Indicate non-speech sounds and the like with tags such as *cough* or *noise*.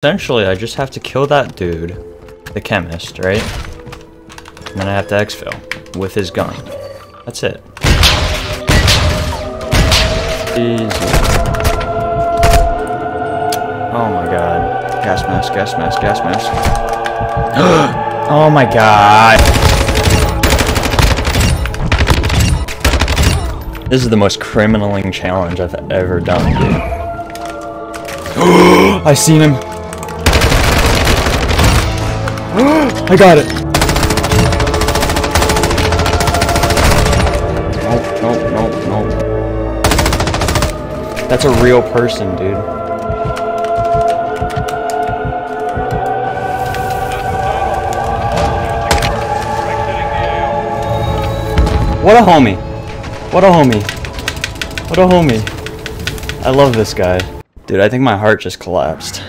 Essentially, I just have to kill that dude, the chemist, right? And then I have to exfil with his gun. That's it. Easy. Oh my god. Gas mask, gas mask, gas mask. *gasps* oh my god. This is the most criminaling challenge I've ever done, dude. *gasps* I seen him. I got it. Nope, nope, nope, nope. That's a real person, dude. What a homie. What a homie. What a homie. I love this guy. Dude, I think my heart just collapsed.